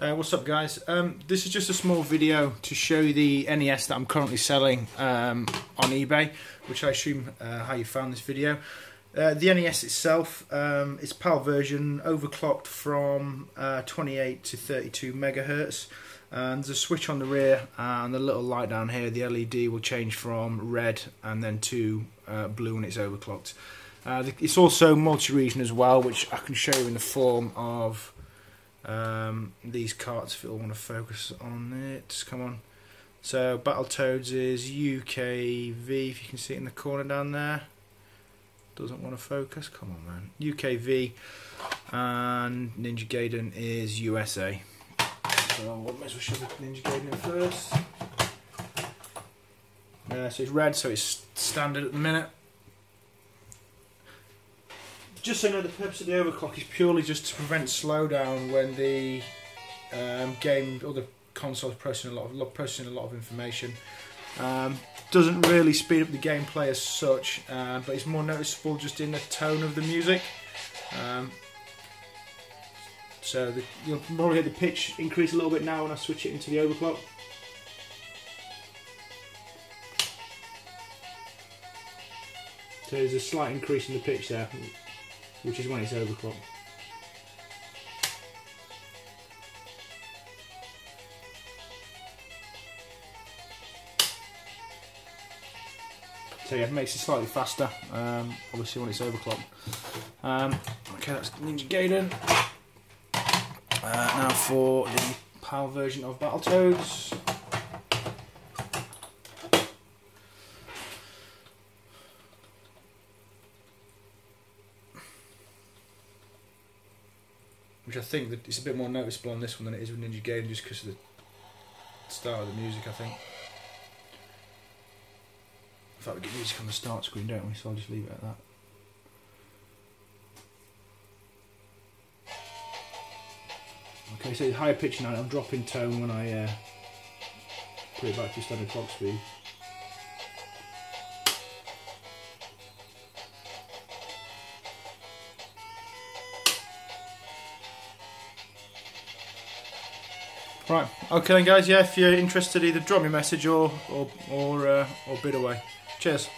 Uh, what's up guys? Um, this is just a small video to show you the NES that I'm currently selling um, on eBay, which I assume uh, how you found this video. Uh, the NES itself, um, PAL version, overclocked from uh, 28 to 32 megahertz. And there's a switch on the rear and the little light down here, the LED will change from red and then to uh, blue when it's overclocked. Uh, it's also multi-region as well, which I can show you in the form of um, these carts if you want to focus on it. Come on. So Battletoads is UKV, if you can see it in the corner down there. Doesn't want to focus. Come on, man. UKV and Ninja Gaiden is USA. So I might as well Ninja Gaiden first. Uh, so it's red, so it's standard at the minute just so you know, the purpose of the overclock is purely just to prevent slowdown when the um, game or the console is processing a lot of processing a lot of information. Um, doesn't really speed up the gameplay as such, uh, but it's more noticeable just in the tone of the music. Um, so the, you'll probably hear the pitch increase a little bit now when I switch it into the overclock. So there's a slight increase in the pitch there which is when it's overclocked. So yeah, it makes it slightly faster, um, obviously when it's overclocked. Um, okay, that's Ninja Gaiden. Uh, now for the PAL version of Battletoads. Which I think that it's a bit more noticeable on this one than it is with Ninja Gaiden just because of the start of the music I think. In fact we get music on the start screen don't we so I'll just leave it at that. Okay so it's higher pitch now, I'm dropping tone when I uh, put it back to standard clock speed. Right, okay then guys, yeah, if you're interested either drop me a message or or or, uh, or bid away. Cheers.